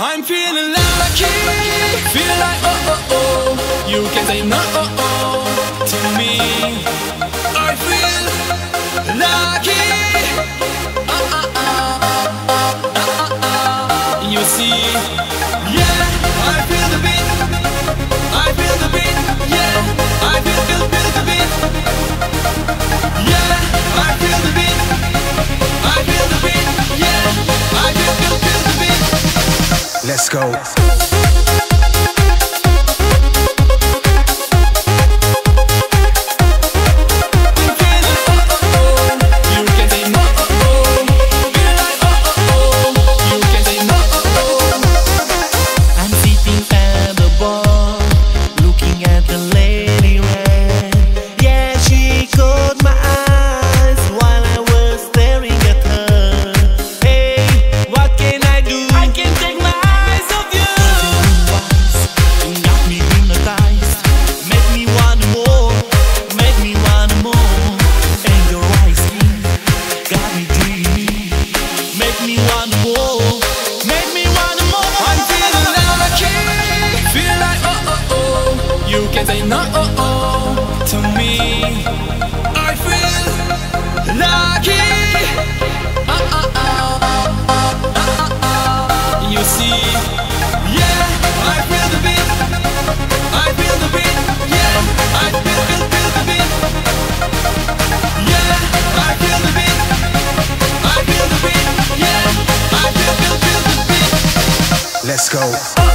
I'm feeling lucky, feel like oh oh oh. You can say no. Let's go. You can say no oh, oh, to me. I feel lucky. Uh, uh, uh, you see, yeah, I feel the beat. I feel the beat. Yeah, I feel, feel, feel the beat. Yeah, I feel the beat. I feel the beat. Yeah, I feel, feel, feel the beat. Let's go.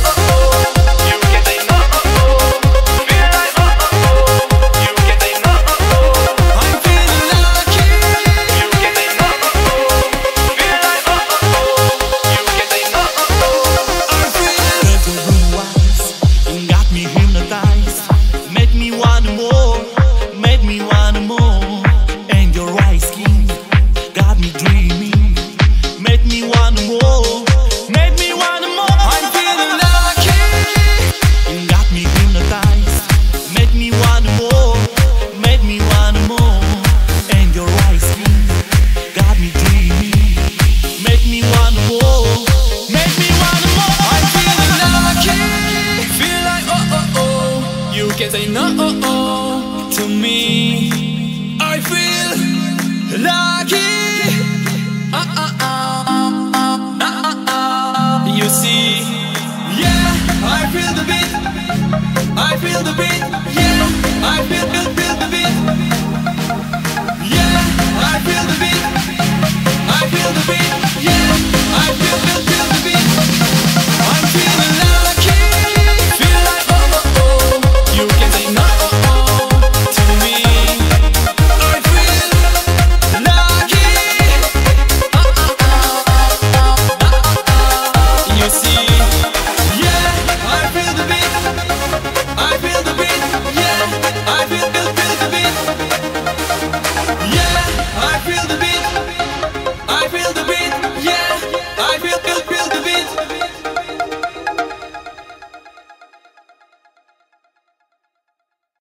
because they know oh, oh, to me I feel lucky.